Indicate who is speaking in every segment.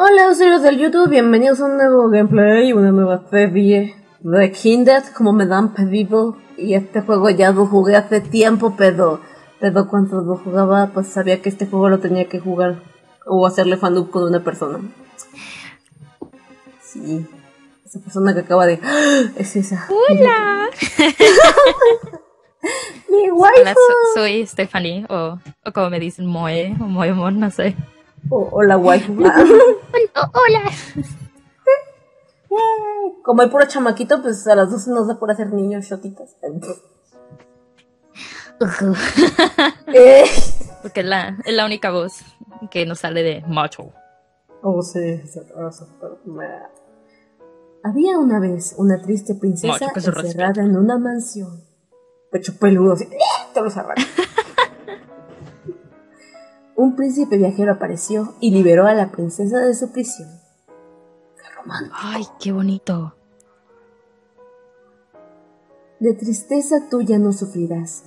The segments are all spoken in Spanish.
Speaker 1: Hola usuarios del YouTube, bienvenidos a un nuevo gameplay, una nueva serie de Kindred, como me dan pedido. Y este juego ya lo jugué hace tiempo, pero, pero cuando lo jugaba, pues sabía que este juego lo tenía que jugar o hacerle fan con una persona. Sí, esa persona que acaba de... ¡Ah! Es esa.
Speaker 2: Hola.
Speaker 1: Mi waifu.
Speaker 2: Hola, so- soy Stephanie, o, o como me dicen, Moe, o Moemon, no sé.
Speaker 1: O, o la waifu.
Speaker 2: Hola.
Speaker 1: Como hay puro chamaquito, pues a las dos nos da por hacer niños shotitas. Eh.
Speaker 2: Porque es la, es la única voz que nos sale de macho.
Speaker 1: Oh, sí. Había una vez una triste princesa
Speaker 2: Macho,
Speaker 1: encerrada en una mansión. Pecho peludo, así, ¡eh! te los arranca. Un príncipe viajero apareció y liberó a la princesa de su prisión. Qué romántico.
Speaker 2: Ay, qué bonito.
Speaker 1: De tristeza tuya no sufrirás.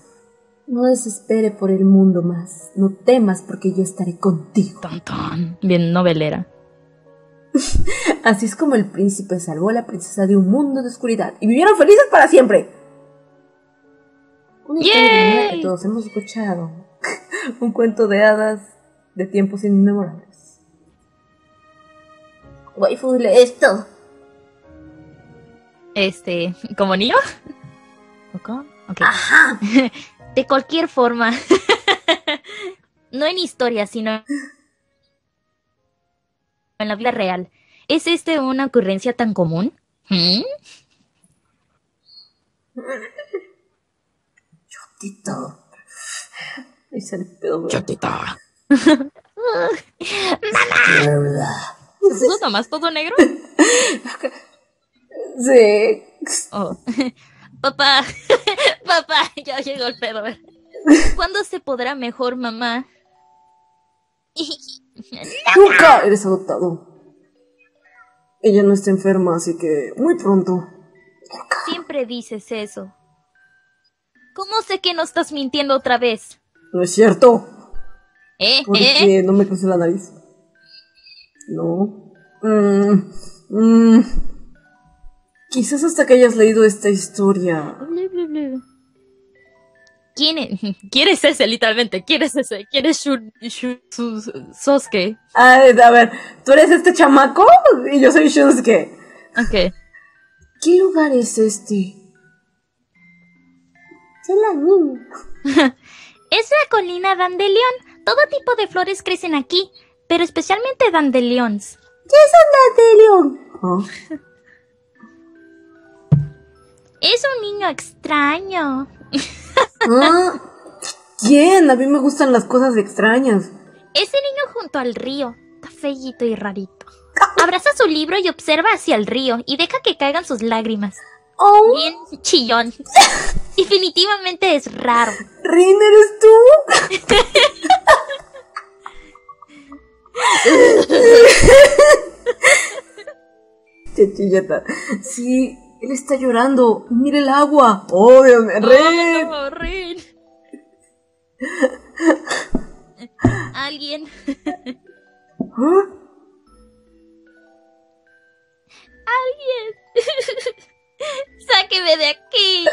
Speaker 1: No desespere por el mundo más. No temas porque yo estaré contigo.
Speaker 2: Ton, ton. Bien novelera.
Speaker 1: Así es como el príncipe salvó a la princesa de un mundo de oscuridad y vivieron felices para siempre. Una historia que todos hemos escuchado. un cuento de hadas de tiempos inmemorables. Waifu, esto.
Speaker 2: Este, ¿como niño?
Speaker 1: Ajá.
Speaker 2: De cualquier forma. no en historia, sino en la vida real. ¿Es este una ocurrencia tan común? ¿Mm?
Speaker 1: Tito. Ahí sale el pedo.
Speaker 2: Chatita.
Speaker 1: Mierda.
Speaker 2: ¿Se puso nomás todo negro?
Speaker 1: Sí.
Speaker 2: Oh. Papá, papá, ya llegó el pedo. ¿Cuándo se podrá mejor, mamá?
Speaker 1: Nunca eres adoptado. Ella no está enferma, así que muy pronto.
Speaker 2: Siempre dices eso. ¿Cómo sé que no estás mintiendo otra vez?
Speaker 1: No es cierto.
Speaker 2: ¿Eh? ¿Eh?
Speaker 1: Porque no me crucé la nariz. No. Mm, mm. Quizás hasta que hayas leído esta historia.
Speaker 2: ¿Quién es? ¿Quién es ese, literalmente? ¿Quién es ese? ¿Quién es Shun, Shun- Su- Sosuke?
Speaker 1: Ah, a ver, ¿tú eres este chamaco? Y yo soy Shunsuke.
Speaker 2: Ok.
Speaker 1: ¿Qué lugar es este? Soy la niña.
Speaker 2: Es la colina Dandelion. Todo tipo de flores crecen aquí, pero especialmente dandelions.
Speaker 1: ¿Qué es un dandelion?
Speaker 2: Es un niño extraño.
Speaker 1: ah, ¿Quién? A mí me gustan las cosas extrañas.
Speaker 2: Ese niño junto al río. Está feíto y rarito. Abraza su libro y observa hacia el río y deja que caigan sus lágrimas.
Speaker 1: Oh,
Speaker 2: Bien chillón. Definitivamente es raro.
Speaker 1: Rin, ¿eres tú? Chechilleta. Sí, él está llorando. Mira el agua. Obviamente. Rin.
Speaker 2: Oh, no, Rin. Alguien.
Speaker 1: ¿Ah?
Speaker 2: Alguien. Sáqueme de aquí.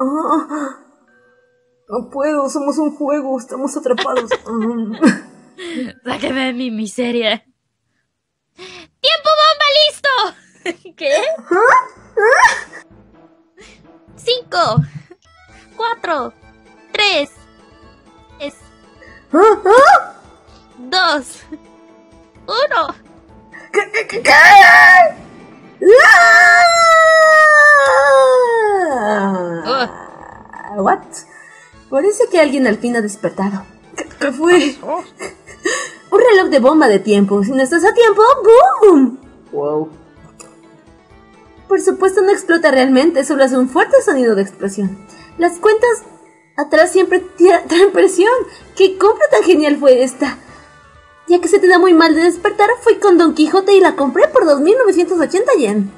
Speaker 1: Ah. No puedo, somos un juego, estamos atrapados. Ah.
Speaker 2: Sáqueme de mi miseria. ¡Tiempo bomba listo! ¿Qué? Cinco, cuatro, tres, es dos, uno.
Speaker 1: ¿Qué? ¿Qué? ¿Qué? Ah. What? Parece que alguien al fin ha despertado. ¿Qué, qué fue? Un reloj de bomba de tiempo. Si no estás a tiempo, ¡boom! Wow. Por supuesto no explota realmente, solo hace un fuerte sonido de explosión. Las cuentas atrás siempre traen presión. ¿Qué compra tan genial fue esta? Ya que se te da muy mal de despertar, fui con Don Quijote y la compré por 2.980 yen.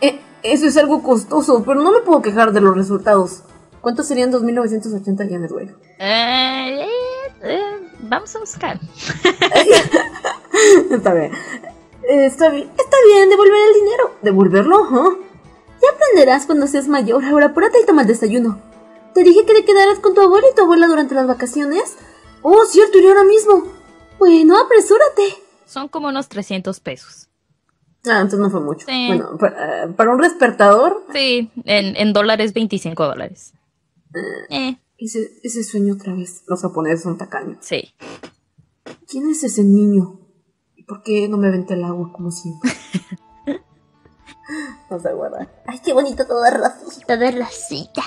Speaker 1: Eh, eso es algo costoso, pero no me puedo quejar de los resultados. ¿Cuántos serían 2.980 yenes, güey?
Speaker 2: Eh, eh, eh, vamos a buscar.
Speaker 1: está bien. Eh, está bien, está bien, devolver el dinero. ¿Devolverlo? Ya aprenderás cuando seas mayor. Ahora apúrate y toma el desayuno. Te dije que te quedaras con tu abuelo y tu abuela durante las vacaciones. Oh, cierto, iré ahora mismo. Bueno, apresúrate.
Speaker 2: Son como unos 300 pesos.
Speaker 1: Ah, entonces no fue mucho.
Speaker 2: Sí.
Speaker 1: Bueno, para, para un despertador,
Speaker 2: Sí, en, en dólares 25 dólares. Eh,
Speaker 1: ese, ese sueño otra vez. Los japoneses son tacaños.
Speaker 2: sí.
Speaker 1: ¿Quién es ese niño? ¿Y por qué no me vente el agua como siempre? Vamos a guardar. Ay, qué bonito todo rosita.
Speaker 2: Toda rosita.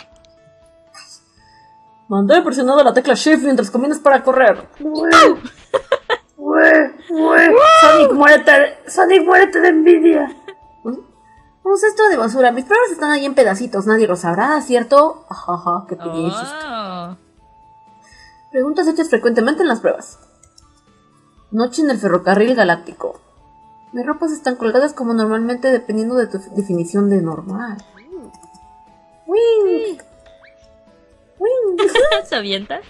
Speaker 1: Mantén presionado la tecla Shift mientras caminas para correr. Sonic, muérete. Sonic, muérete de envidia. Un cesto de basura. Mis pruebas están ahí en pedacitos. Nadie lo sabrá, ¿cierto? Ajaja, qué te dices.
Speaker 2: Oh.
Speaker 1: Preguntas hechas frecuentemente en las pruebas. Noche en el ferrocarril galáctico. Mis ropas están colgadas como normalmente dependiendo de tu definición de normal. Wing. Wing.
Speaker 2: ¿Se avienta?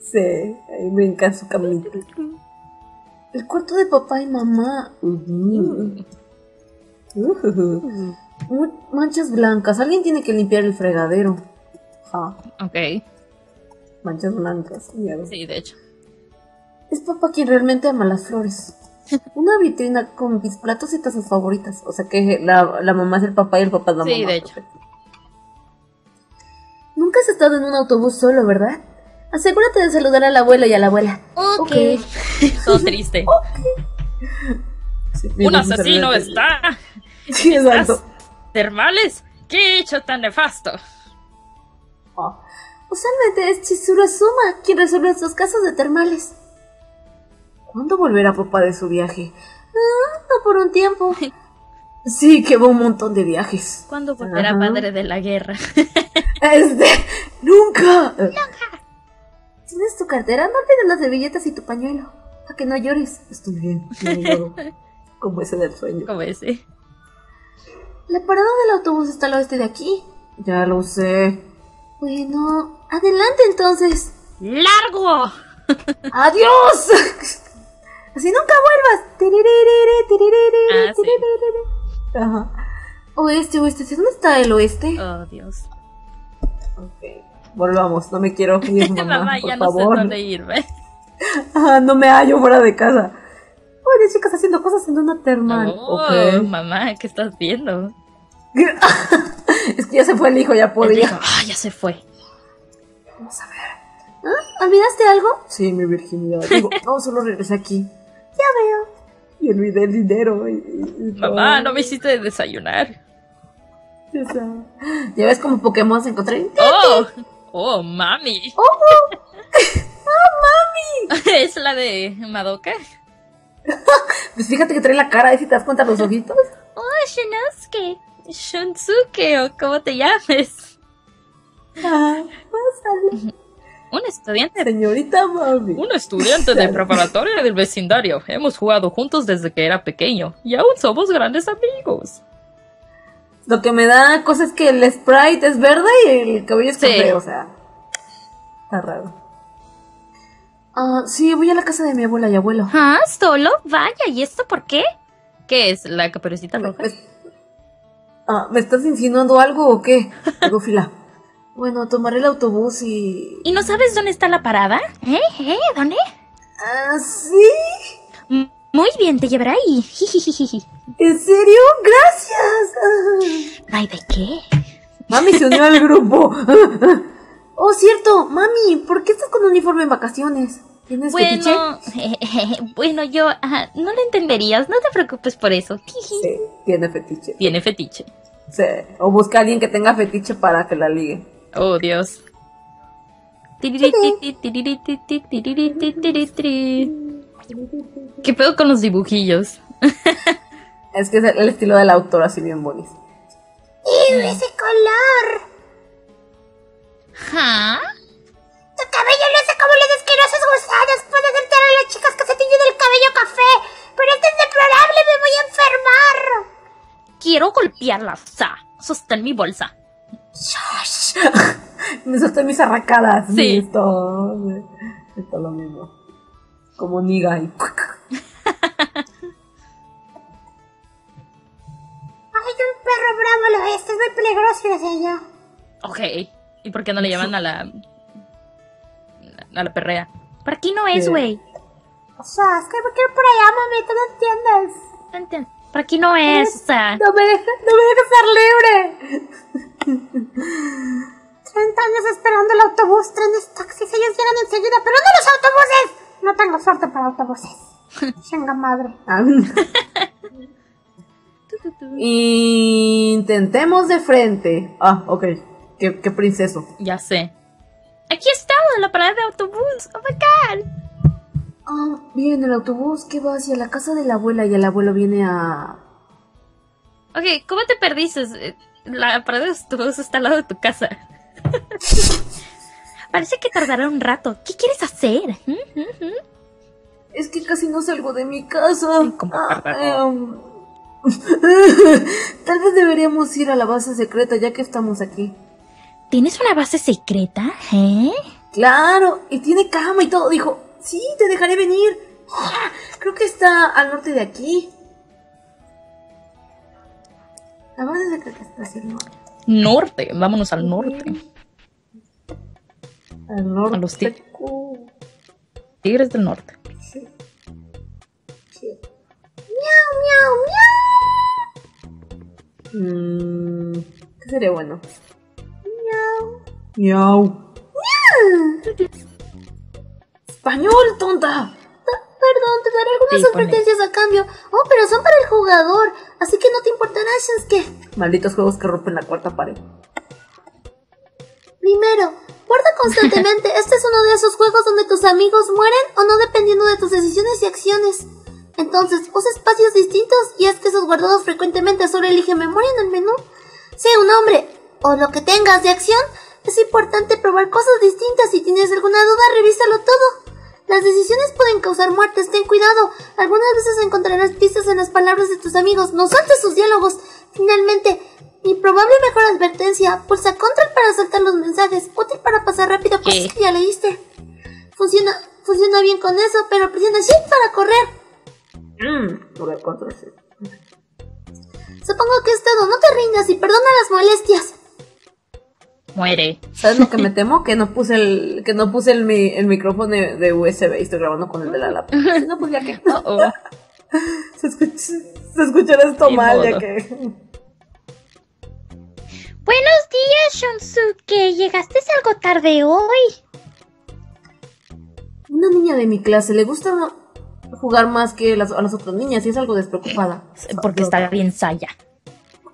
Speaker 1: Sí, ahí brinca su caminito. El cuarto de papá y mamá. Ujú. Ujujú. Mu- Manchas blancas. Alguien tiene que limpiar el fregadero. Ja,
Speaker 2: Ok.
Speaker 1: manchas blancas. mierda.
Speaker 2: Sí, de hecho.
Speaker 1: Es papá quien realmente ama las flores. Una vitrina con mis platos y tazas favoritas. O sea que la, la mamá es el papá y el papá es la
Speaker 2: Sí,
Speaker 1: mamá.
Speaker 2: de hecho.
Speaker 1: Nunca has estado en un autobús solo, ¿verdad? Asegúrate de saludar al abuelo y a la abuela.
Speaker 2: Ok. Todo triste.
Speaker 1: Sí,
Speaker 2: Un asesino está.
Speaker 1: Sí, exacto.
Speaker 2: ¿Termales? ¿Qué hecho tan nefasto?
Speaker 1: Ah. Usualmente es Chizuru Suma quien resuelve estos casos de termales. ¿Cuándo volverá papá de su viaje? Ah, no por un tiempo. Sí, que va un montón de viajes.
Speaker 2: ¿Cuándo volverá
Speaker 1: Ajá.
Speaker 2: padre de la guerra?
Speaker 1: Este, nunca. Nunca. ¿Tienes tu cartera? No olvides las servilletas y tu pañuelo. Para que no llores. Estoy bien, no lloro. Como ese del sueño.
Speaker 2: Como ese.
Speaker 1: La parada del autobús está al oeste de aquí. Ya lo sé. Bueno, adelante entonces.
Speaker 2: ¡Largo!
Speaker 1: ¡Adiós! Así nunca vuelvas. Tiririri, tiririri,
Speaker 2: Ah, sí.
Speaker 1: Ajá. Oeste, oeste. ¿Dónde está el oeste?
Speaker 2: Oh, Dios.
Speaker 1: Ok. Volvamos. No me quiero ir, mamá.
Speaker 2: Mamá,
Speaker 1: por
Speaker 2: ya no sé
Speaker 1: favor.
Speaker 2: dónde irme.
Speaker 1: Ah, no me hallo fuera de casa. Oye, chicas haciendo cosas en una termal.
Speaker 2: Oh,
Speaker 1: Ok.
Speaker 2: mamá, ¿qué estás viendo?
Speaker 1: es que ya se fue el hijo, ya podía.
Speaker 2: ah, ya se fue.
Speaker 1: Vamos a ver. ¿Ah? ¿Olvidaste algo? Sí, mi virginidad. Digo, no, solo regresé aquí. Ya veo. Y olvidé el dinero. y- y-
Speaker 2: Mamá, no me hiciste desayunar.
Speaker 1: Ya ves como Pokémon se encontré.
Speaker 2: Oh, oh, mami.
Speaker 1: ¡Oh!
Speaker 2: ¿Es la de Madoka?
Speaker 1: Pues fíjate que trae la cara, ahí si te das cuenta los ojitos.
Speaker 2: Oh, Shinosuke. Shunsuke, o como te llames.
Speaker 1: Ah, pásale.
Speaker 2: Un estudiante
Speaker 1: Señorita mami.
Speaker 2: Un estudiante de preparatoria del vecindario. Hemos jugado juntos desde que era pequeño y aún somos grandes amigos.
Speaker 1: Lo que me da cosa es que el sprite es verde y el cabello es
Speaker 2: Sí.
Speaker 1: café, o sea. Está raro. Ah, sí, voy a la casa de mi abuela y abuelo.
Speaker 2: ¿Ah? ¿Solo? Vaya, ¿y esto por qué? ¿Qué es? ¿La caperucita roja?
Speaker 1: Ah, ¿Me estás insinuando algo o qué? Fila. Bueno, tomaré el autobús y...
Speaker 2: ¿Y no sabes dónde está la parada? ¿Eh? ¿Eh? ¿Dónde?
Speaker 1: Ah, ¿sí?
Speaker 2: Muy bien, te llevará ahí.
Speaker 1: ¿En serio? ¡Gracias!
Speaker 2: No hay de qué.
Speaker 1: Mami se unió al grupo. Oh, cierto. Mami, ¿por qué estás con uniforme en vacaciones? ¿Tienes fetiche?
Speaker 2: Bueno, bueno, yo ah, no lo entenderías. No te preocupes por eso.
Speaker 1: Sí, tiene fetiche.
Speaker 2: Tiene fetiche.
Speaker 1: Sí. O busca a alguien que tenga fetiche para que la ligue.
Speaker 2: Oh, Dios. ¿Qué pedo con los dibujillos?
Speaker 1: Es que es el, estilo del autor así bien bonito. ¡Ese color!
Speaker 2: ¿Ah?
Speaker 3: Tu cabello luce como los asquerosos gusanos. Puedes irte a las chicas que se tiñen el cabello café. Pero esto es deplorable, me voy a enfermar.
Speaker 2: Quiero golpearla. Sa, en mi bolsa.
Speaker 1: Eso está en mis arracadas.
Speaker 2: Sí.
Speaker 1: Esto, esto es lo mismo como niga y...
Speaker 3: Ay, un perro bravo lo este es muy peligroso, lo sé yo.
Speaker 2: Ok, ¿y por qué no le llaman a la. a la perrea? Por aquí no es, güey.
Speaker 3: O sea, es que ¿por qué por allá, mami? Tú no entiendes.
Speaker 2: No entiendo. Por aquí no es, o sea.
Speaker 3: No me dejas no me deja estar libre. 30 años esperando el autobús, trenes, taxis, ellos llegan enseguida, pero no los autobuses. No tengo suerte para autobuses. Chinga madre.
Speaker 1: Ah. Intentemos de frente. Ah, ok. Qué, qué princeso.
Speaker 2: Ya sé. Aquí estamos en la parada de autobús. Oh my god.
Speaker 1: Ah, bien, el autobús que va hacia la casa de la abuela y el abuelo viene a...
Speaker 2: Ok, ¿cómo te perdiste? Eh, La parada de autobús está al lado de tu casa. Parece que tardará un rato. ¿Qué quieres hacer? ¿Mm? ¿Mm? ¿Mm?
Speaker 1: Es que casi no salgo de mi casa.
Speaker 2: ¿Cómo
Speaker 1: Ah, em, Tal vez deberíamos ir a la base secreta ya que estamos aquí.
Speaker 2: ¿Tienes una base secreta? ¿Eh?
Speaker 1: Claro, y tiene cama y todo. Dijo, sí, te dejaré venir. Ah, Creo que está al norte de aquí. La base secreta está hacia el norte.
Speaker 2: Norte. Vámonos al norte.
Speaker 1: Al norte.
Speaker 2: A los tigres. Tigres del norte.
Speaker 1: Sí. Sí.
Speaker 3: Miau, miau, miau.
Speaker 1: Mm, ¿Qué sería bueno? Miau. Español, tonta.
Speaker 3: Perdón, te daré algunas
Speaker 2: Sí,
Speaker 3: advertencias a cambio. Oh, pero son para el jugador, así que no te importará, Shinsuke.
Speaker 1: Malditos juegos que rompen la cuarta pared.
Speaker 3: Primero, guarda constantemente. Este es uno de esos juegos donde tus amigos mueren o no dependiendo de tus decisiones y acciones. Entonces, usa espacios distintos y haz que esos guardados frecuentemente solo elige memoria en el menú. Sea un hombre o lo que tengas de acción, es importante probar cosas distintas. Si tienes alguna duda, revísalo todo. Las decisiones pueden causar muertes, ten cuidado. Algunas veces encontrarás pistas en las palabras de tus amigos. No saltes sus diálogos. Finalmente, mi probable mejor advertencia, pulsa control para saltar los mensajes, útil para pasar rápido cosas
Speaker 2: ¿Qué?
Speaker 3: que ya leíste. Funciona, funciona bien con eso, pero presiona shift para correr.
Speaker 1: Mmm, por el control sí.
Speaker 3: Supongo que es todo, no te rindas y perdona las molestias.
Speaker 2: Muere.
Speaker 1: ¿Sabes lo que me temo? Que no puse el, que no puse el, mi- el micrófono de, de USB y estoy grabando con el de la laptop. Si no, pues ya que.
Speaker 2: Oh, oh.
Speaker 1: Se, escucha, se escuchará esto mal, ya que.
Speaker 2: Buenos días, Shonsuke. Llegaste algo tarde hoy.
Speaker 1: Una niña de mi clase le gusta jugar más que las, a las otras niñas y es algo despreocupada.
Speaker 2: Porque está bien Saya.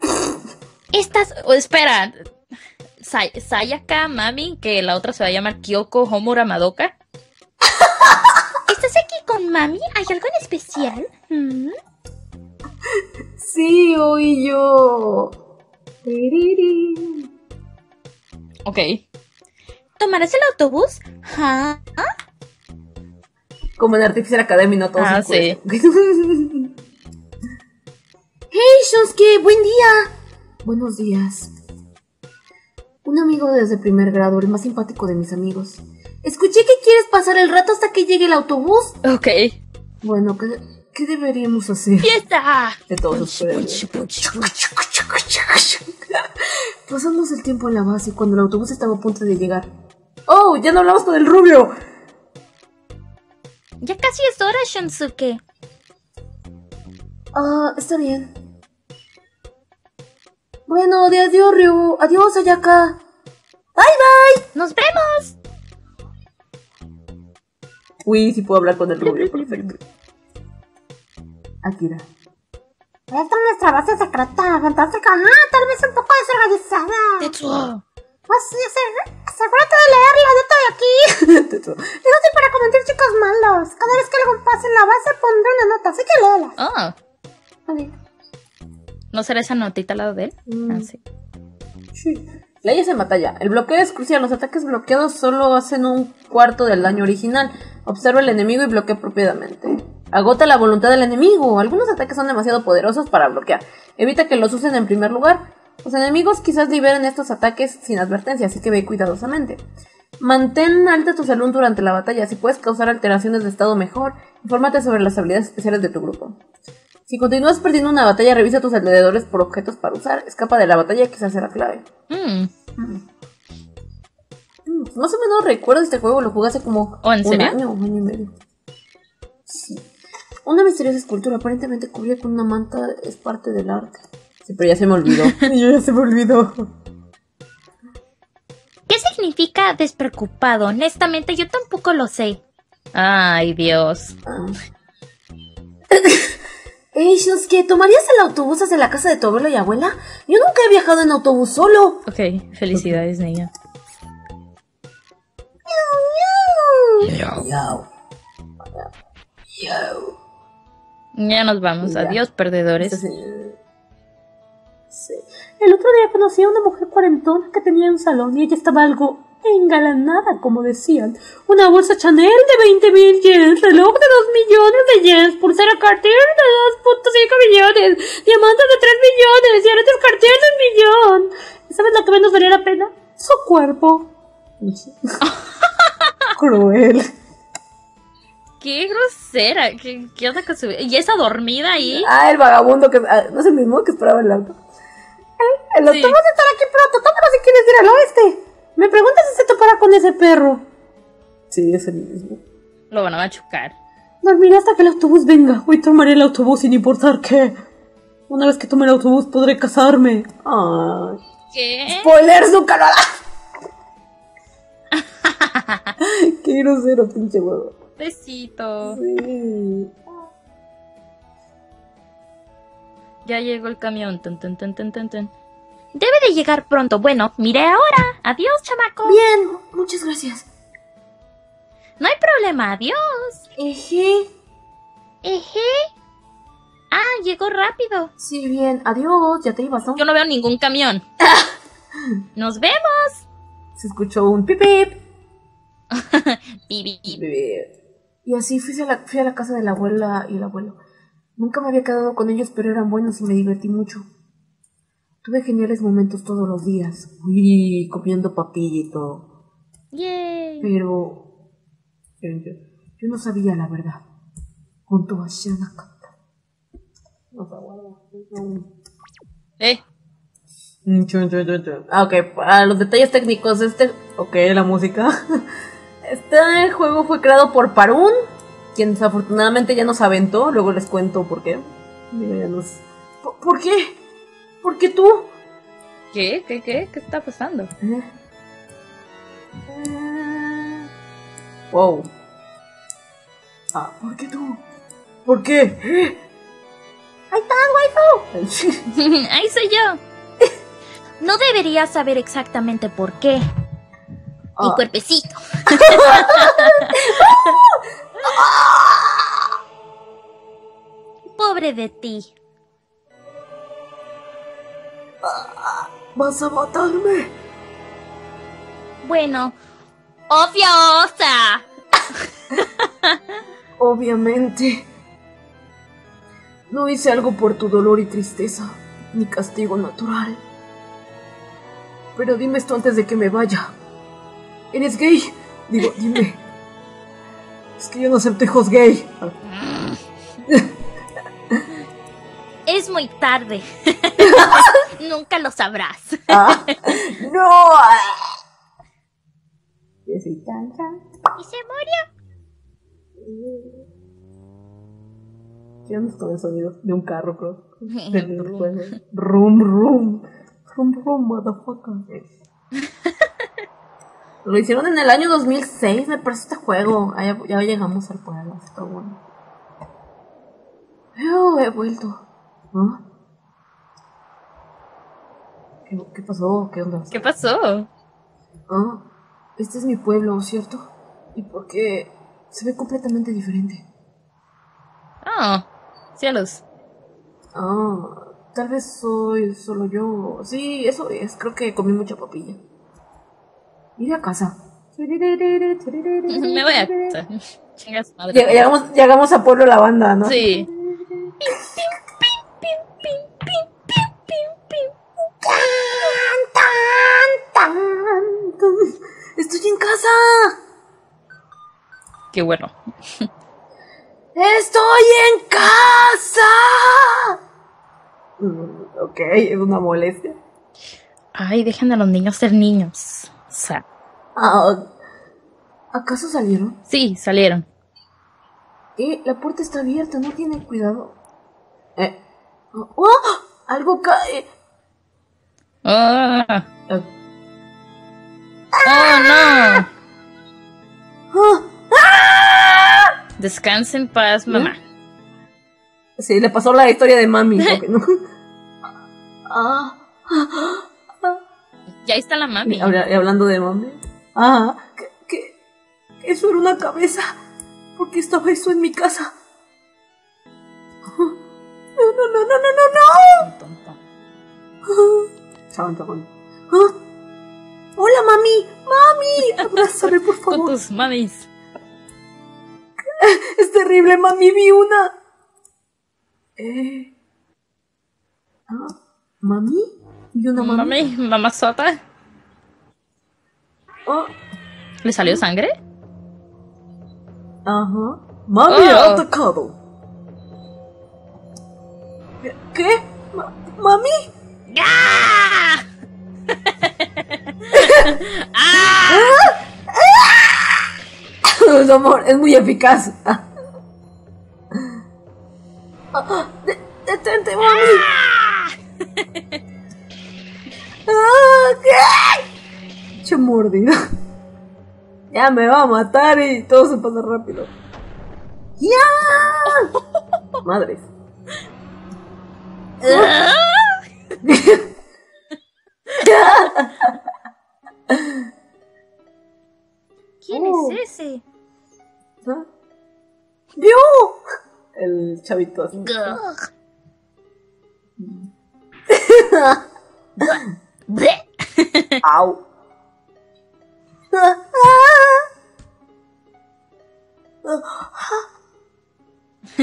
Speaker 2: Estás. oh, espera. Say- Sayaka, Mami, que la otra se va a llamar Kyoko Homura Madoka. ¿Estás aquí con Mami? ¿Hay algo en especial? ¿Mm?
Speaker 1: Sí, hoy yo.
Speaker 2: Ok. ¿Tomarás el autobús? ¿Ah?
Speaker 1: Como en Artificial Academy, no todos.
Speaker 2: Ah,
Speaker 1: acuerdan. hey, Shonsuke, buen día. Buenos días. Un amigo desde primer grado, el más simpático de mis amigos. Escuché que quieres pasar el rato hasta que llegue el autobús.
Speaker 2: Ok.
Speaker 1: Bueno, ¿qué, qué deberíamos hacer?
Speaker 2: ¡Fiesta!
Speaker 1: De todos ustedes. Pasamos el tiempo en la base cuando el autobús estaba a punto de llegar. ¡Oh! Ya no hablamos con el rubio.
Speaker 2: Ya casi es hora, Shonsuke.
Speaker 1: Ah, está bien. Bueno, de adiós, Ryu. Adiós, Ayaka. Bye, bye.
Speaker 2: ¡Nos vemos!
Speaker 1: Uy, sí puedo hablar con el rubio, perfecto. Akira.
Speaker 3: Esta es nuestra base secreta, fantástica. No, tal vez un poco desorganizada.
Speaker 2: Tetsuo.
Speaker 3: Pues sí, asegú- asegúrate de leerla, yo estoy aquí.
Speaker 1: Tetsuo.
Speaker 3: Es útil para comentar chicos malos. Cada vez que algo pase en la base pondré una nota, así que léela.
Speaker 2: Ah,
Speaker 3: Vale.
Speaker 2: ¿no será esa notita al lado de él?
Speaker 1: Mm.
Speaker 2: Ah, sí.
Speaker 1: Sí. Leyes en batalla. El bloqueo es crucial. Los ataques bloqueados solo hacen un cuarto del daño original. Observa al enemigo y bloquea apropiadamente. Agota la voluntad del enemigo. Algunos ataques son demasiado poderosos para bloquear. Evita que los usen en primer lugar. Los enemigos quizás liberen estos ataques sin advertencia, así que ve cuidadosamente. Mantén alta tu salud durante la batalla. Si puedes causar alteraciones de estado mejor, infórmate sobre las habilidades especiales de tu grupo. Si continúas perdiendo una batalla, revisa tus alrededores por objetos para usar. Escapa de la batalla, quizás sea la clave.
Speaker 2: Mm.
Speaker 1: Mm, Más o menos recuerdo este juego, lo jugué hace como
Speaker 2: ¿Oh, en
Speaker 1: un
Speaker 2: serio?
Speaker 1: año, un año y medio. Sí. Una misteriosa escultura aparentemente cubierta con una manta es parte del arte. Sí, pero ya se me olvidó. ya se me olvidó.
Speaker 2: ¿Qué significa despreocupado? Honestamente, yo tampoco lo sé. Ay, Dios.
Speaker 1: Ah. Ey, Shusuke, ¿tomarías el autobús hacia la casa de tu abuelo y abuela? Yo nunca he viajado en autobús solo.
Speaker 2: Ok, felicidades, niña.
Speaker 1: Yo. Yo.
Speaker 2: Ya nos vamos.
Speaker 1: Ya.
Speaker 2: Adiós, perdedores.
Speaker 1: Sí. El otro día conocí a una mujer cuarentona que tenía un salón y ella estaba algo engalanada, como decían. Una bolsa Chanel de 20 mil yens, reloj de 2 millones de yens, pulsera Cartier de 2.5 millones, diamantes de 3 millones y aretes Cartier de un millón. ¿Y sabes lo que menos valía la pena? Su cuerpo. Cruel.
Speaker 2: Qué grosera. ¿Qué, qué onda con su... ¿Y esa dormida ahí?
Speaker 1: Ah, el vagabundo que... ah, ¿No es el mismo que esperaba el auto? Eh, El
Speaker 2: Sí.
Speaker 1: autobús estará aquí pronto. Tómalo si quieres ir al oeste. Me preguntas si se topará con ese perro. Sí, es el mismo.
Speaker 2: Lo van a machucar.
Speaker 1: Dormiré hasta que el autobús venga. Hoy tomaré el autobús sin importar qué. Una vez que tome el autobús podré casarme. Ay.
Speaker 2: ¿Qué?
Speaker 1: Spoilers, nunca lo hará. Qué grosero, pinche huevo.
Speaker 2: Besito.
Speaker 1: Sí.
Speaker 2: Ya llegó el camión. Tun, tun, tun. Debe de llegar pronto. Bueno, miré ahora. Adiós, chamaco.
Speaker 1: Bien, muchas gracias.
Speaker 2: No hay problema. Adiós.
Speaker 1: Eje.
Speaker 2: Eje. Ah, llegó rápido.
Speaker 1: Sí, bien. Adiós. Ya te ibas, ¿no?
Speaker 2: Yo no veo ningún camión. Nos vemos.
Speaker 1: Se escuchó un pipip. Y así fui a, la, fui a la casa de la abuela y el abuelo. Nunca me había quedado con ellos, pero eran buenos y me divertí mucho. Tuve geniales momentos todos los días. Uy, comiendo papilla y todo.
Speaker 2: Yay.
Speaker 1: Pero yo no sabía la verdad. Junto a aguarda.
Speaker 2: Eh.
Speaker 1: Ah, ok, para los detalles técnicos, este. Ok, la música. Este juego fue creado por Parun, quien desafortunadamente ya nos aventó. Luego les cuento por qué. Digo, ya nos... ¿Por, por qué? ¿Por qué tú?
Speaker 2: ¿Qué? ¿Qué? ¿Qué? ¿Qué está pasando?
Speaker 1: Eh. Wow. Ah, ¿por qué tú? ¿Por qué? ¿Eh? ¡Ahí estás, waifu!
Speaker 2: Ahí soy yo. No deberías saber exactamente por qué. Mi
Speaker 1: Ah.
Speaker 2: cuerpecito. Pobre de ti.
Speaker 1: ¿Vas a matarme?
Speaker 2: Bueno, obviosa.
Speaker 1: Obviamente. No hice algo por tu dolor y tristeza, ni castigo natural. Pero dime esto antes de que me vaya. ¿Eres gay? Digo, dime. Es que yo no acepto hijos gay.
Speaker 2: Es muy tarde. Nunca lo sabrás.
Speaker 1: Ah, ¡No! Y
Speaker 2: se murió.
Speaker 1: ¿Qué onda con el sonido de un carro, creo? Rum, rum. Rum, rum, motherfucker. Lo hicieron en el año 2006, me parece este juego. Ah, ya, ya llegamos al pueblo, está bueno. Yo he vuelto. ¿Ah? ¿Qué, qué pasó? ¿Qué onda?
Speaker 2: ¿Qué pasó?
Speaker 1: Ah, este es mi pueblo, ¿cierto? ¿Y por qué se ve completamente diferente?
Speaker 2: Oh, cielos.
Speaker 1: Ah, tal vez soy solo yo. Sí, eso es. Creo que comí mucha papilla. Iré a casa.
Speaker 2: Me voy a casa.
Speaker 1: Llegamos, llegamos a Pueblo la banda, ¿no?
Speaker 2: Sí.
Speaker 1: Estoy en casa.
Speaker 2: Qué bueno.
Speaker 1: Estoy en casa. ok, es una molestia.
Speaker 2: Ay, dejen a los niños ser niños. O sea,
Speaker 1: Ah, ¿Acaso salieron?
Speaker 2: sí, salieron.
Speaker 1: Eh, la puerta está abierta, no tiene cuidado. Eh. ¡Oh! Algo cae.
Speaker 2: Ah.
Speaker 1: Eh,
Speaker 2: Oh, no.
Speaker 1: ah.
Speaker 2: Descansa en paz, mamá.
Speaker 1: Sí, le pasó la historia de mami. no. Ah,
Speaker 2: Ya está la mami.
Speaker 1: y habla- y hablando de mami. Ah, que, que eso era una cabeza. ¿Por qué estaba eso en mi casa? No, no, no, no, no, no, no. Chabón, chabón. Ah. Hola, mami. Mami, abrázame, por
Speaker 2: Con
Speaker 1: favor.
Speaker 2: tus mamis.
Speaker 1: Es terrible, mami, vi una. Eh. Ah, ¿Mami? ¿Vi una mami?
Speaker 2: Mami, mamá sota.
Speaker 1: Ah,
Speaker 2: ¿Le salió sangre?
Speaker 1: ajá. Mami
Speaker 2: Oh.
Speaker 1: atacado. ¿Qué? ¿Qué? Ma- ¿Mami?
Speaker 2: ¡Ah!
Speaker 1: Su amor, es muy eficaz. Ah. Ah, de- detente, mami. ¿Qué? Che. Ya me va a matar y todo se pasa rápido. ¡Ya! Madres.
Speaker 2: ¿Quién es ese?
Speaker 1: ¿Ah? ¡Vio! El chavito así.
Speaker 2: Gugg. Bleh.
Speaker 1: ¡Au!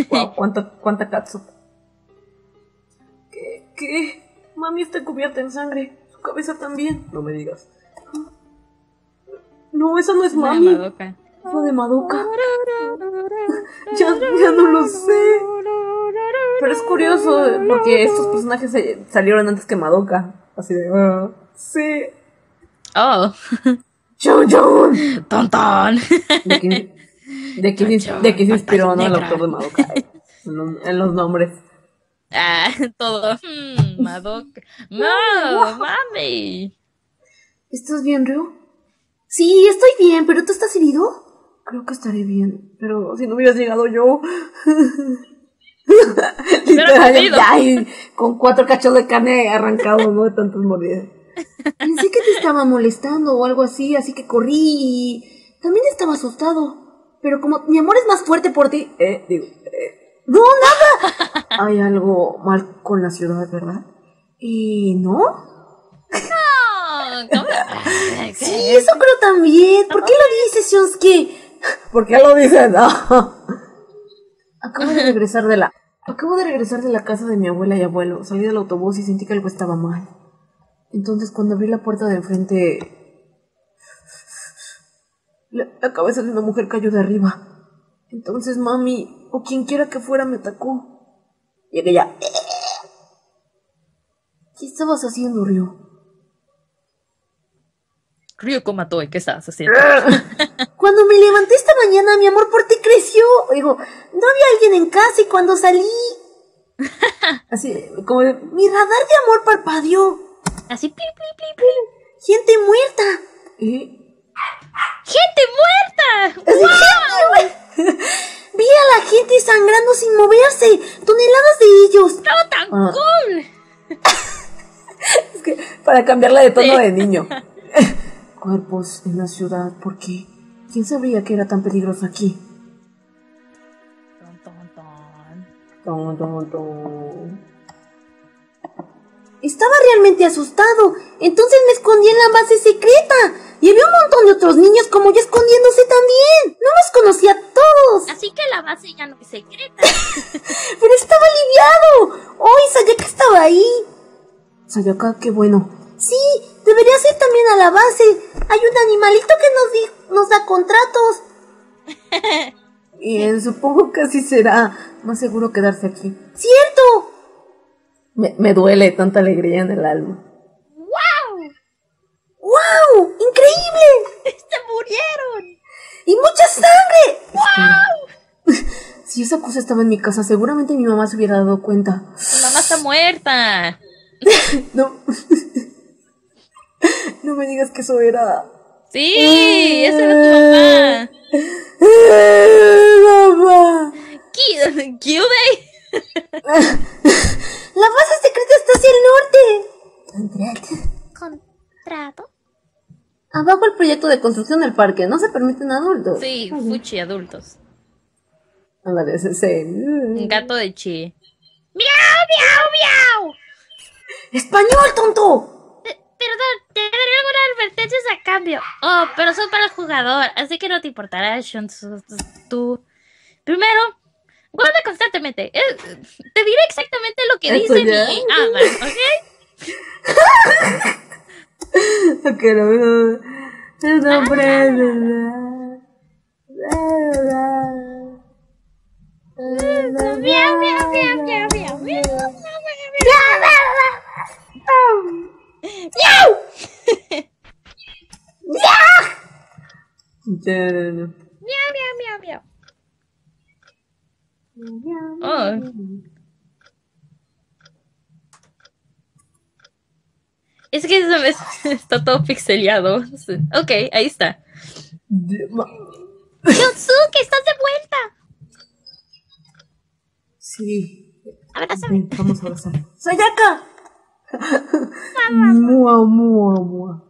Speaker 1: Wow, cuánta, cuánta catsup. ¿Qué? ¿Qué? Mami está cubierta en sangre. Su cabeza también. No me digas. No, esa no es mami.
Speaker 2: Madoka.
Speaker 1: Fue de Madoka. Ya, ya no lo sé. Pero es curioso porque estos personajes salieron antes que Madoka. Así de. ah, sí.
Speaker 2: Oh,
Speaker 1: ¡Chon, chon!
Speaker 2: tontón.
Speaker 1: De quién, de quién- de se inspiró, ¿no? El autor de Madoka. En, los- en los nombres.
Speaker 2: Ah, todo. Madoka. No, mami.
Speaker 1: ¿Estás bien, Ryo?
Speaker 3: Sí, estoy bien, pero ¿tú estás herido?
Speaker 1: Creo que estaré bien, pero si no hubieras llegado yo. Literal, ya, con cuatro cachos de carne arrancados, ¿no? De tantas mordidas.
Speaker 3: Pensé que te estaba molestando o algo así, así que corrí y también estaba asustado. Pero como mi amor es más fuerte por ti.
Speaker 1: Eh, digo, eh,
Speaker 3: No, nada.
Speaker 1: hay algo mal con la ciudad, ¿verdad?
Speaker 3: ¿Y no?
Speaker 2: No, ¿cómo?
Speaker 3: Sí, eso creo también. ¿Por qué lo dices, Shonsky?
Speaker 1: ¿Por qué lo dices? No. Acabo de regresar de la. Acabo de regresar de la casa de mi abuela y abuelo. Salí del autobús y sentí que algo estaba mal. Entonces, cuando abrí la puerta de enfrente. La, la cabeza de una mujer cayó de arriba. Entonces, mami, o quien quiera que fuera, me atacó. Y ella. ¿Qué estabas haciendo, Ryo?
Speaker 2: Ryuko mató, ¿y qué estás haciendo?
Speaker 3: Cuando me levanté esta mañana, mi amor por ti creció. Digo, no había alguien en casa y cuando salí,
Speaker 1: Así, como de.
Speaker 3: mi radar de amor parpadeó.
Speaker 2: Así, pli, pli, pli, pli.
Speaker 3: Gente muerta.
Speaker 1: ¿eh?
Speaker 2: ¡Gente muerta!
Speaker 3: Así, gente a la gente sangrando sin moverse. Toneladas de ellos.
Speaker 2: ¡No tan
Speaker 1: Ah.
Speaker 2: cool!
Speaker 1: Es que para cambiarla de tono
Speaker 2: Sí.
Speaker 1: de niño. Cuerpos en la ciudad, ¿por qué? ¿Quién sabría que era tan peligroso aquí?
Speaker 2: Ton, ton, ton.
Speaker 1: Ton, ton, ton.
Speaker 3: Estaba realmente asustado. Entonces me escondí en la base secreta. Y había un montón de otros niños como yo escondiéndose también. No los conocía a todos.
Speaker 2: Así que la base ya no es secreta.
Speaker 3: Pero estaba aliviado. Hoy sabía que estaba ahí.
Speaker 1: Sayaka, qué bueno.
Speaker 3: Sí, debería ser también a la base. Hay un animalito que nos, di- nos da contratos.
Speaker 1: Eh, supongo que así será. Más seguro quedarse aquí.
Speaker 3: ¡Cierto!
Speaker 1: Me, me duele tanta alegría en el alma.
Speaker 2: ¡Wow!
Speaker 1: ¡Wow! ¡Increíble!
Speaker 2: ¡Se murieron!
Speaker 1: ¡Y mucha sangre! ¡Wow! Si esa cosa estaba en mi casa, seguramente mi mamá se hubiera dado cuenta.
Speaker 2: Tu mamá está muerta.
Speaker 1: No. No me digas que eso era.
Speaker 2: Sí, esa era tu mamá.
Speaker 1: ¡Mamá!
Speaker 2: Q- Cube.
Speaker 3: La base secreta está hacia el norte. ¿Contrato?
Speaker 1: Abajo el proyecto de construcción del parque. No se permiten adultos.
Speaker 2: Sí, fuchi adultos.
Speaker 1: Ándale, ese ese.
Speaker 2: Un gato de chi. ¡Miau, miau, miau!
Speaker 1: ¡Español, tonto!
Speaker 2: Perdón, te daré algunas advertencias a cambio. Oh, pero son para el jugador, así que no te importará, Shun. Tú. Primero, guarda constantemente. Eh, te diré exactamente lo que dice mi
Speaker 1: ya.
Speaker 2: ama, ¿ok?
Speaker 1: Ok, lo veo. El nombre de la.
Speaker 2: Miau, miau, miau, miau, miau, miau. Miau, miau, miau, miau. Oh. Es que es- está todo pixeleado. Ok, ahí está. Yosuke, estás de vuelta.
Speaker 1: Sí.
Speaker 2: Abrázame.
Speaker 1: Vamos a abrazar. ¡Sayaka! mua, mua, mua.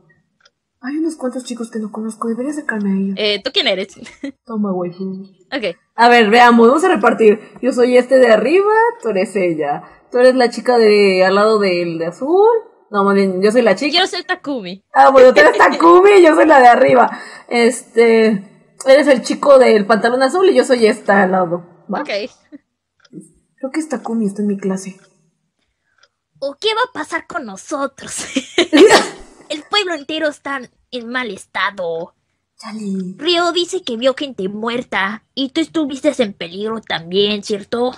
Speaker 1: Hay unos cuantos chicos que no conozco. Debería acercarme a ellos.
Speaker 2: Eh, ¿tú quién eres?
Speaker 1: Toma, waifu.
Speaker 2: Ok.
Speaker 1: A ver, veamos, vamos a repartir. Yo soy este de arriba, tú eres ella. Tú eres la chica de al lado del de azul. No, más bien, yo soy la chica.
Speaker 2: Quiero ser Takumi.
Speaker 1: Ah, bueno, tú eres Takumi y yo soy la de arriba. Este, eres el chico del pantalón azul y yo soy esta al lado. ¿va?
Speaker 2: Ok.
Speaker 1: Creo que es Takumi, está en mi clase.
Speaker 2: ¿O qué va a pasar con nosotros? El pueblo entero está en mal estado.
Speaker 1: Chale.
Speaker 2: Ryo dice que vio gente muerta y tú estuviste en peligro también, ¿cierto?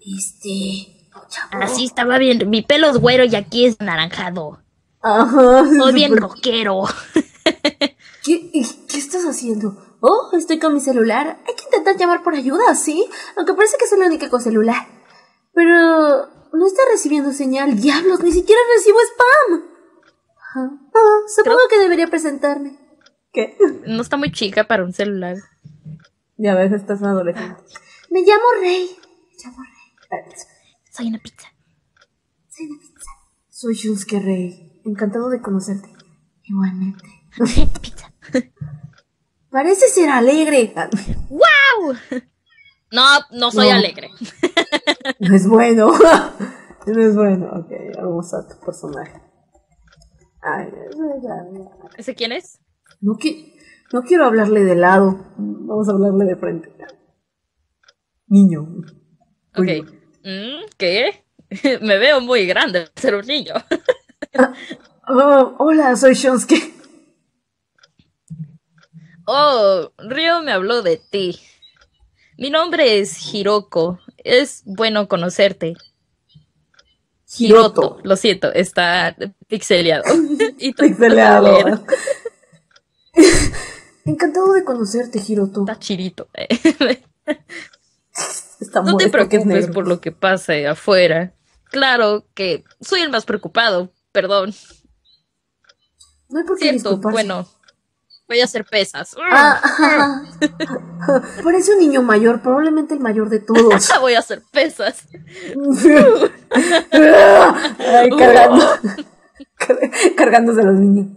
Speaker 3: Este. chavo.
Speaker 2: Así estaba bien. Mi pelo es güero y aquí es anaranjado.
Speaker 1: Ajá.
Speaker 2: Soy bien rockero.
Speaker 1: ¿Qué, ¿Qué estás haciendo? Oh, estoy con mi celular. Hay que intentar llamar por ayuda, ¿sí? Aunque parece que soy la única con celular. Pero no está recibiendo señal. Diablos, ni siquiera recibo spam. Ah, ah, supongo que debería presentarme. ¿Qué?
Speaker 2: No está muy chica para un celular.
Speaker 1: Ya ves, estás adolescente.
Speaker 3: Me llamo Rey. Me llamo Rey.
Speaker 2: Soy una pizza.
Speaker 3: Soy una pizza.
Speaker 1: Soy Shunsuke Rey. Encantado de conocerte.
Speaker 3: Igualmente.
Speaker 2: pizza.
Speaker 1: Parece ser alegre.
Speaker 2: ¡Wow! No, no soy
Speaker 1: No.
Speaker 2: alegre.
Speaker 1: No es bueno. No es bueno. Ok, vamos a tu personaje. Ay,
Speaker 2: ¿Ese quién es?
Speaker 1: no, qui- no quiero hablarle de lado. Vamos a hablarle de frente. Niño.
Speaker 2: Ok. Mm, ¿Qué? Me veo muy grande para ser un niño.
Speaker 1: Oh, hola, soy Shunsuke.
Speaker 2: Oh, Ryo me habló de ti. Mi nombre es Hiroko. Es bueno conocerte.
Speaker 1: Hiroto.
Speaker 2: Lo siento, está pixeleado. Y
Speaker 1: Pixeleado. Encantado de conocerte, Hiroto.
Speaker 2: Está chirito. eh.
Speaker 1: Está
Speaker 2: No te preocupes por lo que pase afuera. Claro que soy el más preocupado. Perdón.
Speaker 1: No hay por qué
Speaker 2: Cierto, bueno. Voy a hacer pesas.
Speaker 1: Ah. Parece un niño mayor, probablemente el mayor de todos.
Speaker 2: Voy a hacer pesas.
Speaker 1: Ay, cargando. Car- Cargándose a los niños.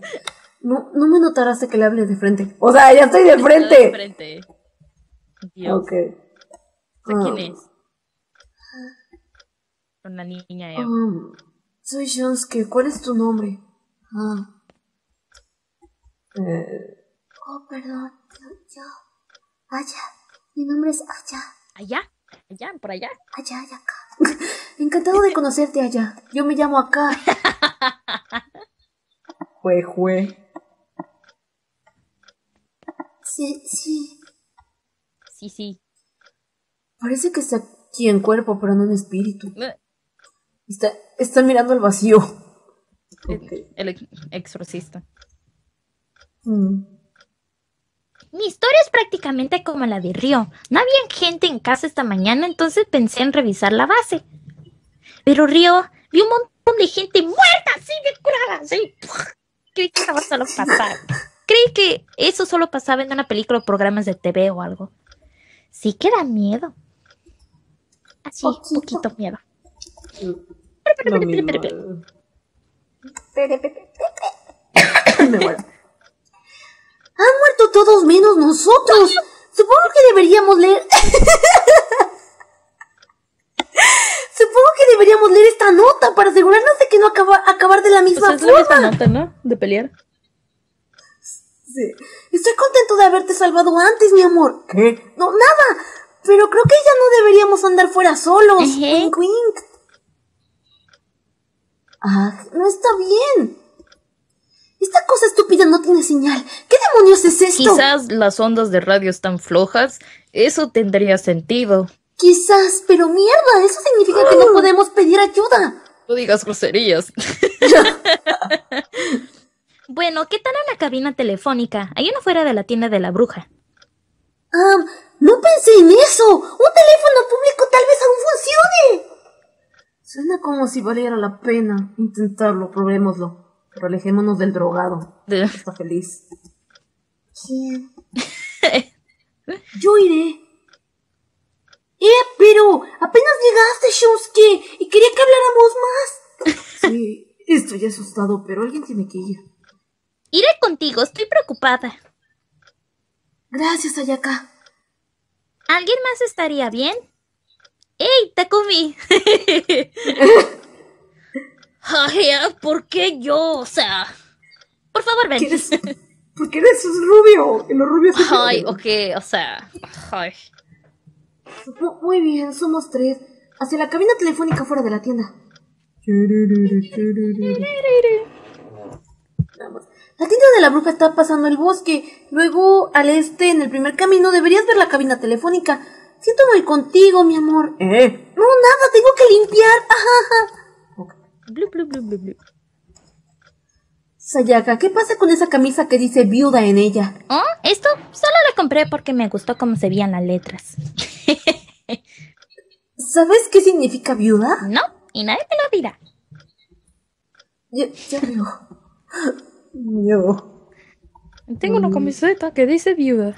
Speaker 1: No, no me notarás de que le hable de frente. O sea, ya estoy de
Speaker 2: De
Speaker 1: frente.
Speaker 2: frente. Dios.
Speaker 1: Ok.
Speaker 2: ¿Quién
Speaker 1: Ah,
Speaker 2: es? Una niña.
Speaker 1: um, soy Shunsuke. ¿Cuál es tu nombre?
Speaker 3: Ah.
Speaker 1: Eh,
Speaker 3: Oh, perdón. Yo, yo. Aya. Mi nombre es Aya.
Speaker 2: Allá. Allá, por allá.
Speaker 3: Aya, Ayaka.
Speaker 1: encantado de conocerte allá. Yo me llamo acá. Jue, jue.
Speaker 3: Sí, sí.
Speaker 2: Sí, sí.
Speaker 1: Parece que está aquí en cuerpo, pero no en espíritu.
Speaker 2: Eh,
Speaker 1: Está, está mirando al vacío.
Speaker 2: El, el ex- exorcista.
Speaker 1: Mm.
Speaker 2: Mi historia es prácticamente como la de Río. No había gente en casa esta mañana, entonces pensé en revisar la base. Pero Río, vi un montón de gente muerta, así de curada, así. Creí que estaba solo pasar. Creí que eso solo pasaba en una película o programas de TV o algo. Sí que da miedo. Así, un
Speaker 3: Poquito.
Speaker 2: miedo.
Speaker 1: Lo mismo. Me muero.
Speaker 3: Han muerto todos menos nosotros. Supongo que deberíamos leer. Supongo que deberíamos leer esta nota para asegurarnos de que no acaba acabar de la misma forma.
Speaker 2: nota, ¿no? De pelear.
Speaker 1: Sí.
Speaker 3: Estoy contento de haberte salvado antes, mi amor.
Speaker 1: ¿Qué?
Speaker 3: No, nada. Pero creo que ya no deberíamos andar fuera solos. Wink, wink. Ah, no está bien. Esta cosa estúpida no tiene señal. ¿Qué demonios es esto?
Speaker 2: Quizás las ondas de radio están flojas. Eso tendría sentido.
Speaker 3: Quizás, pero mierda, eso significa que no podemos pedir ayuda.
Speaker 2: No digas groserías. bueno, ¿qué tal una cabina telefónica? Hay una fuera de la tienda de la bruja.
Speaker 3: Ah, no pensé en eso. Un teléfono público tal vez aún funcione.
Speaker 1: Suena como si valiera la pena intentarlo, probémoslo. Pero alejémonos del drogado.
Speaker 2: De-
Speaker 1: Está feliz.
Speaker 3: ¿Quién? Yo iré. Eh, pero apenas llegaste, Shunsuke, y quería que habláramos más.
Speaker 1: Sí, estoy asustado, pero alguien tiene que ir.
Speaker 2: Iré contigo, estoy preocupada.
Speaker 3: Gracias, Ayaka.
Speaker 2: ¿Alguien más estaría bien? ¡Ey, Takumi! Ay, ah, ¿por qué yo? O sea... Por favor, ven.
Speaker 1: ¿Quién es? ¿Por qué eres rubio? Y los rubios se
Speaker 2: Ay, ok, o sea... Ay.
Speaker 3: Mu- Muy bien, somos tres. Hacia la cabina telefónica fuera de la tienda. La tienda de la bruja está pasando el bosque. Luego, al este, en el primer camino, deberías ver la cabina telefónica. Siento muy contigo, mi amor.
Speaker 1: ¿Eh?
Speaker 3: No, nada, tengo que limpiar. Ajá.
Speaker 2: Blu, blu, blu, blu, blu.
Speaker 3: Sayaka, ¿qué pasa con esa camisa que dice viuda en ella?
Speaker 2: ¿Oh? Esto solo la compré porque me gustó cómo se veían las letras.
Speaker 3: ¿Sabes qué significa viuda?
Speaker 2: ¿No? Y nadie me lo dirá.
Speaker 3: Ya, ya veo.
Speaker 1: Miedo.
Speaker 2: Tengo una camiseta que dice viuda.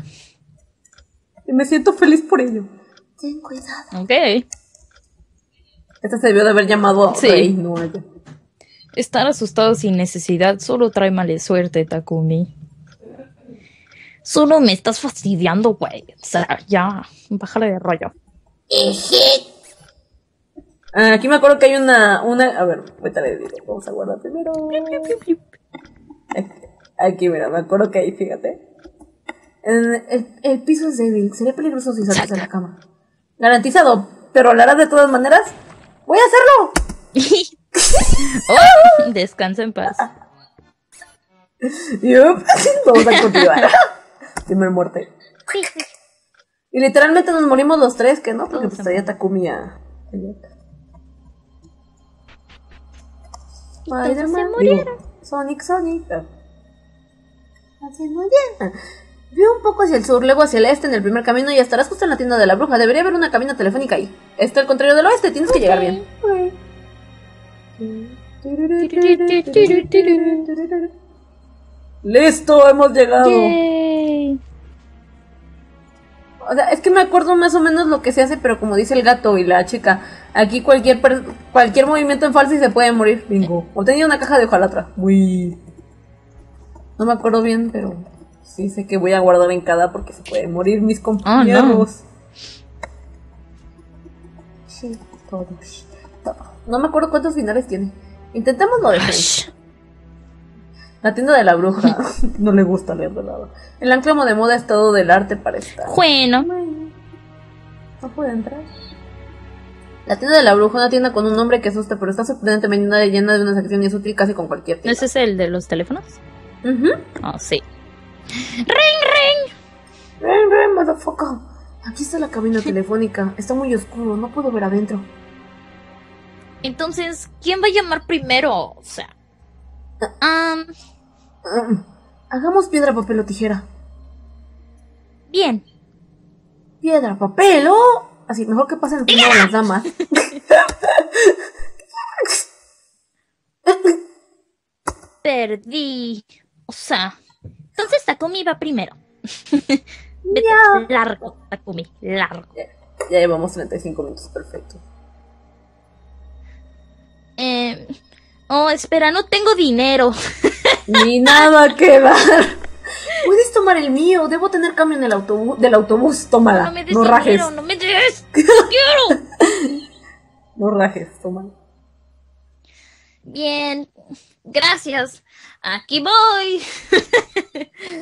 Speaker 1: Y me siento feliz por ello.
Speaker 3: Ten cuidado.
Speaker 2: Ok.
Speaker 1: Esta se debió de haber llamado a
Speaker 2: Sí.
Speaker 1: Rey, no ella.
Speaker 2: Estar asustado sin necesidad solo trae mala suerte, Takumi. Solo me estás fastidiando, güey. O sea, ya, bájale de rollo.
Speaker 1: Ah, aquí me acuerdo que hay una, una, a ver, ahorita le digo, vamos a guardar primero. Aquí, mira, me acuerdo que ahí, fíjate. El piso es débil, sería peligroso si saltas de la cama. Garantizado, pero lo harás de todas maneras. ¡Voy a hacerlo!
Speaker 2: Oh, descansa en paz.
Speaker 1: Yup. Vamos a continuar. Primer muerte. Y literalmente nos morimos los tres, que no, porque pues traía Takumi a... Spider-Man, Sonic, Sonic. Así muy bien. Veo un poco hacia el sur, luego hacia el este en el primer camino y estarás justo en la tienda de la bruja. Debería haber una cabina telefónica ahí. Este al contrario del oeste, tienes que llegar bien. Listo, hemos llegado.
Speaker 2: Yay.
Speaker 1: O sea, es que me acuerdo más o menos lo que se hace, pero como dice el gato y la chica, aquí cualquier cualquier movimiento en falso y se puede morir. Bingo. O tenía una caja de hojalatra. Uy. No me acuerdo bien, pero sí sé que voy a guardar en cada porque se pueden morir mis compañeros. Sí, todos. todo. No me acuerdo cuántos finales tiene. Intentemos lo de. La tienda de la bruja. no le gusta leer de lado. El anclamo de moda es todo del arte para estar.
Speaker 2: Bueno,
Speaker 1: No puede entrar. La tienda de la bruja, una tienda con un nombre que asusta, pero está sorprendentemente llena de una sección y es útil casi con cualquier tienda.
Speaker 2: ¿ese es el de los teléfonos?
Speaker 1: Ujú.
Speaker 2: Oh, sí. ¡Ring, ring!
Speaker 1: Ren, ren, motherfucker. Aquí está la cabina telefónica. Está muy oscuro, no puedo ver adentro.
Speaker 2: Entonces, ¿quién va a llamar primero? O sea. am,
Speaker 1: Mm, Hagamos piedra, papel o tijera.
Speaker 2: bien.
Speaker 1: Piedra, papel o... Así, mejor que pasen primero las damas.
Speaker 2: Perdí. O sea. Entonces Takumi va primero. Vete, largo, Takumi, largo.
Speaker 1: Ya llevamos 35 minutos, perfecto.
Speaker 2: Eh, oh, espera, no tengo dinero.
Speaker 1: Ni nada que dar. Puedes tomar el mío, debo tener cambio en el autobús. Del autobús, tómala.
Speaker 2: No me des
Speaker 1: No rajes.
Speaker 2: dinero, no me des. No quiero.
Speaker 1: No rajes, tómala.
Speaker 2: Bien, gracias. Aquí voy.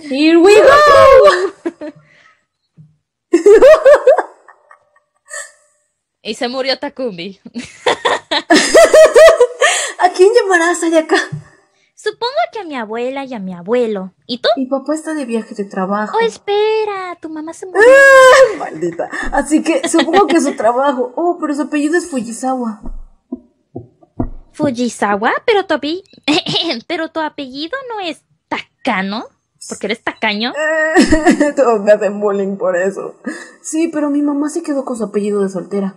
Speaker 1: Here we go.
Speaker 2: Y se murió Takumi.
Speaker 1: ¿A quién llamarás allá acá?
Speaker 2: Supongo que a mi abuela y a mi abuelo. ¿Y tú?
Speaker 1: Mi papá está de viaje de trabajo.
Speaker 2: Oh, espera, tu mamá se murió.
Speaker 1: ¡Ah! Maldita. Así que supongo que es su trabajo. Oh, pero su apellido es Fujisawa.
Speaker 2: Fujisawa, pero tu, pero tu apellido no es Takano, porque eres tacaño.
Speaker 1: Eh, Todos me hacen bullying por eso. Sí, pero mi mamá se quedó con su apellido de soltera.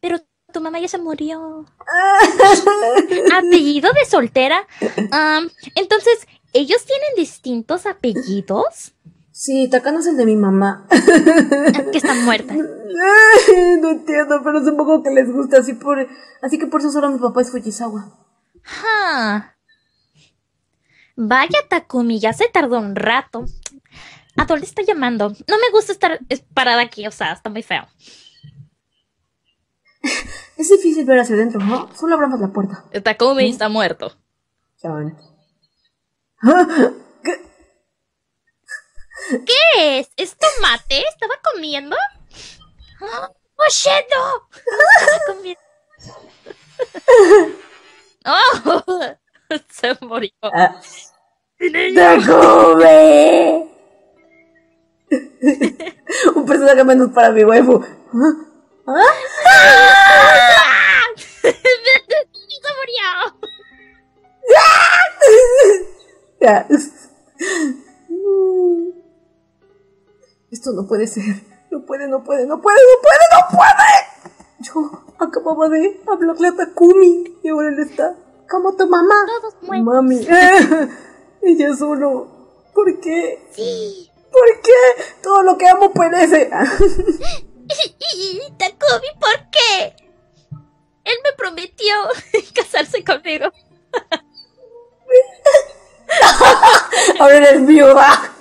Speaker 2: Pero tu mamá ya se murió. ¿Apellido de soltera? Am, entonces, ¿ellos tienen distintos apellidos?
Speaker 1: Sí, Takano es el de mi mamá.
Speaker 2: Que están muertas.
Speaker 1: no entiendo, pero supongo que les gusta así por así que por eso solo mi papá es Fujisawa.
Speaker 2: Ah. Vaya Takumi, ya se tardó un rato. Adol está llamando. No me gusta estar es- parada aquí, o sea, está muy feo.
Speaker 1: Es difícil ver hacia adentro, ¿no? Solo abramos la puerta.
Speaker 2: Takumi está muerto.
Speaker 1: Ya van. ¿Qué?
Speaker 2: ¿Qué es? ¿Es tomate? ¿Estaba comiendo? ¡Ah! ¡Oh, shit, no! Estaba comiendo. ¡Oh! Se murió.
Speaker 1: Ah. ¡Takumi! Un personaje menos para mi waifu. ¿Ah?
Speaker 2: ¡Se murió!
Speaker 1: Ya. Esto no puede ser. No puede, no puede, no puede, no puede, no puede. Yo acababa de hablarle a Takumi y ahora él está como tu mamá.
Speaker 2: Todos.
Speaker 1: Mami. Ella solo. ¿Por qué?
Speaker 2: Sí.
Speaker 1: ¿Por qué? Todo lo que amo perece.
Speaker 2: Takumi, ¿por qué? Él me prometió casarse conmigo.
Speaker 1: Ahora eres viuda.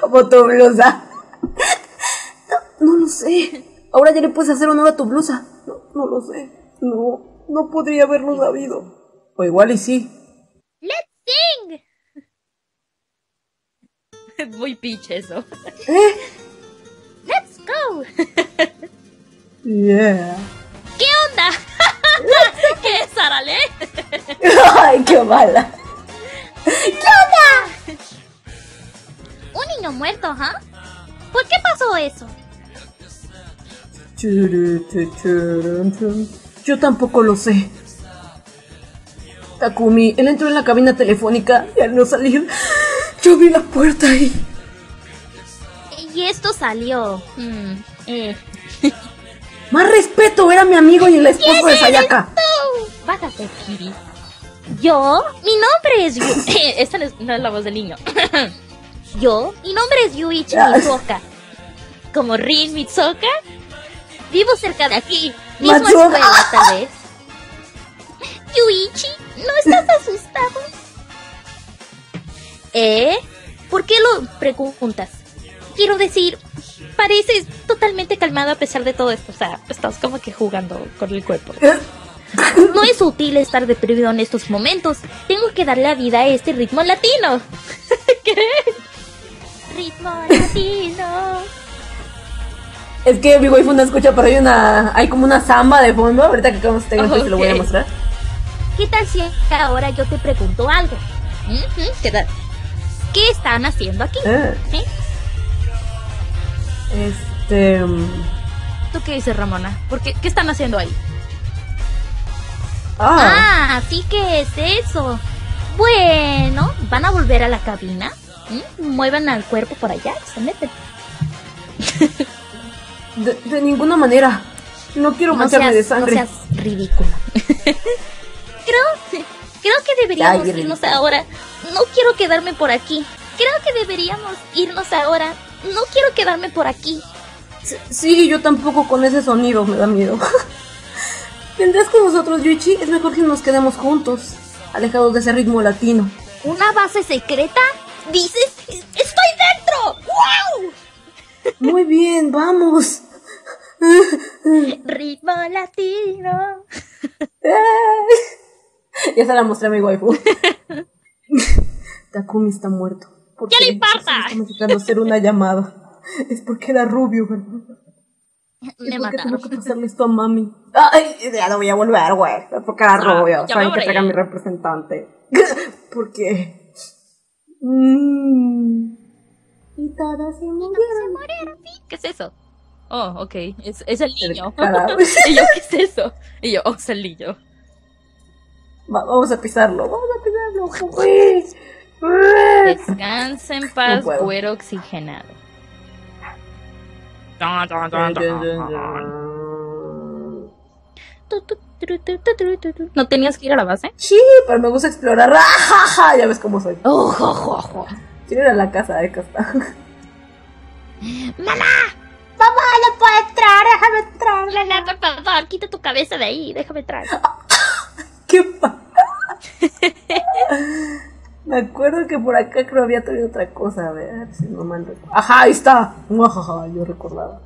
Speaker 1: Como tu blusa. No, no lo sé. Ahora ya le puedes hacer honor a tu blusa. No, no lo sé. No, no podría haberlo sabido. O igual y sí.
Speaker 2: ¡Let's sing! Es muy pitch eso.
Speaker 1: ¿Eh?
Speaker 2: ¡Let's go!
Speaker 1: Yeah.
Speaker 2: ¿Qué onda? ¿Qué es, Arale?
Speaker 1: Ay, qué mala.
Speaker 2: Un niño muerto, ¿ah? ¿Por qué pasó eso?
Speaker 1: Yo tampoco lo sé. Takumi, él entró en la cabina telefónica y al no salir, yo vi la puerta ahí.
Speaker 2: Y esto salió. mm, eh.
Speaker 1: Más respeto, era mi amigo y el esposo de Sayaka.
Speaker 2: Bájate, Kiri. Yo, mi nombre es. Esta no es, no es la voz del niño. Yo, mi nombre es Yuichi. Mitsuoka. Como Rin Mitsuoka, vivo cerca de aquí. Misma
Speaker 1: Matsuoka.
Speaker 2: escuela, tal vez. Yuichi, ¿no estás asustado? ¿Eh? ¿Por qué lo preguntas? Quiero decir, pareces totalmente calmado a pesar de todo esto. O sea, estás como que jugando con el cuerpo. No es útil estar deprimido en estos momentos. Tengo que darle a vida a este ritmo latino. ¿Qué? Ritmo latino.
Speaker 1: Es que mi waifu no escucha, pero hay una. hay como una samba de fondo. Ahorita que acabamos de tener, se lo voy a mostrar.
Speaker 2: ¿Qué tal si ahora yo te pregunto algo? ¿Qué tal? ¿Qué están haciendo aquí?
Speaker 1: Ah. Este. mm,
Speaker 2: ¿Tú qué dices, Ramona? ¿Por qué, ¿Qué están haciendo ahí? Ah, así que es eso. Bueno, van a volver a la cabina. ¿Mm? Muevan al cuerpo por allá, se meten.
Speaker 1: De, de ninguna manera. No quiero
Speaker 2: No seas,
Speaker 1: de sangre.
Speaker 2: no seas ridícula. creo, creo que deberíamos
Speaker 1: Ay,
Speaker 2: irnos ahora. No quiero quedarme por aquí. Creo que deberíamos irnos ahora. No quiero quedarme por aquí.
Speaker 1: Sí, yo tampoco con ese sonido me da miedo. ¿Vendrás con nosotros, Yuichi? Es mejor que nos quedemos juntos, alejados de ese ritmo latino.
Speaker 2: ¿Una base secreta? ¿Dices? ¡Estoy dentro! ¡Wow!
Speaker 1: Muy bien, vamos.
Speaker 2: Ritmo latino.
Speaker 1: ya se la mostré a mi waifu. Takumi está muerto. ¿Por
Speaker 2: ¿Qué le importa?
Speaker 1: Está necesitando hacer una llamada. Es porque era rubio, ¿verdad?
Speaker 2: Me
Speaker 1: Es
Speaker 2: mataron.
Speaker 1: que pasarle esto a mami. Ay, ya no voy a volver, güey. Es porque era
Speaker 2: Ah,
Speaker 1: rubio. Saben que traiga mi representante. porque. Mm. Y todos se murieron.
Speaker 2: ¿Qué es eso? Oh, ok. Es, es el niño. Y yo, ¿qué es eso? Y yo, oh, es el niño.
Speaker 1: Va- vamos a pisarlo. Vamos a pisarlo. Uy.
Speaker 2: Descansa en paz,
Speaker 1: No
Speaker 2: cuero oxigenado. ¿No tenías que ir a la base?
Speaker 1: Sí, pero me gusta explorar. ¡Ah, Ya ves cómo soy.
Speaker 2: Oh, jo, jo.
Speaker 1: Quiero ir a la casa de Costa.
Speaker 2: ¡Mamá!
Speaker 3: Mamá, no puedo entrar, déjame entrar.
Speaker 2: Lala, por favor, quita tu cabeza de ahí, déjame entrar.
Speaker 1: ¿Qué pasa? Me acuerdo que por acá creo había traído otra cosa, a ver si no mal recuerdo. Ajá, ahí está. Muajaja, yo recordaba.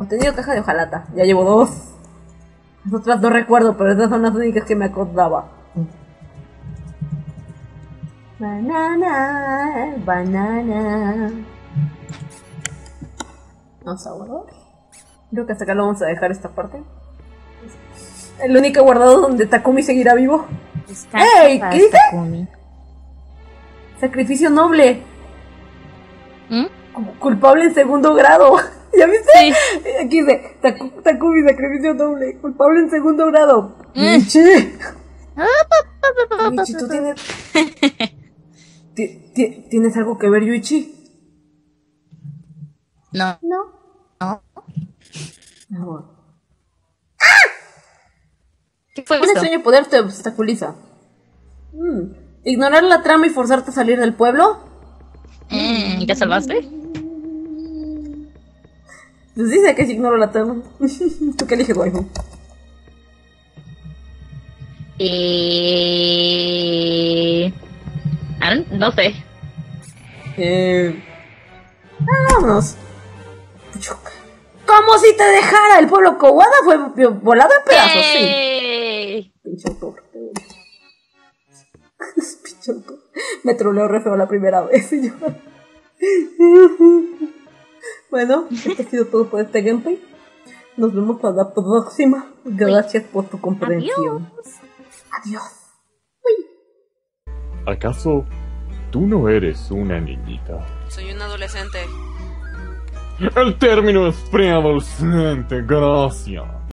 Speaker 1: He tenido caja de hojalata, ya llevo dos. Las otras no recuerdo, pero esas son las únicas que me acordaba. Banana, banana. Vamos a guardar. Creo que hasta acá lo vamos a dejar esta parte. El único guardado donde Takumi seguirá vivo. ¡Ey! ¿Qué dice?
Speaker 2: Takumi.
Speaker 1: Sacrificio noble.
Speaker 2: ¿Mm?
Speaker 1: Cu- Culpable en segundo grado. ¿Ya viste?
Speaker 2: Sí.
Speaker 1: Aquí dice Taku- Takumi, sacrificio noble. Culpable en segundo grado.
Speaker 2: Mm.
Speaker 1: Michi. Michi, tú tienes. Ti- ti- ¿Tienes algo que ver, Yuichi?
Speaker 2: No,
Speaker 3: No.
Speaker 2: no.
Speaker 1: No.
Speaker 2: ¿Qué fue
Speaker 1: Un extraño poder te obstaculiza. Mm. ¿Ignorar la trama y forzarte a salir del pueblo?
Speaker 2: Mm, ¿Ya salvaste?
Speaker 1: Pues dice que si ignoro la trama. ¿Tú qué eliges, waifu?
Speaker 2: Eh... ah, No sé.
Speaker 1: Eh... Vámonos. Como si te dejara el pueblo Kowada fue volado en pedazos, sí.
Speaker 2: ¡Ey!
Speaker 1: Pinche autor. Pinche autor. Me troleó re feo la primera vez. y yo- bueno, esto ha sido todo por este gameplay. Nos vemos para la próxima. Gracias por tu comprensión. Adiós.
Speaker 4: ¿Acaso tú no eres una niñita?
Speaker 5: Soy un adolescente.
Speaker 4: El término es preadolescente, gracias.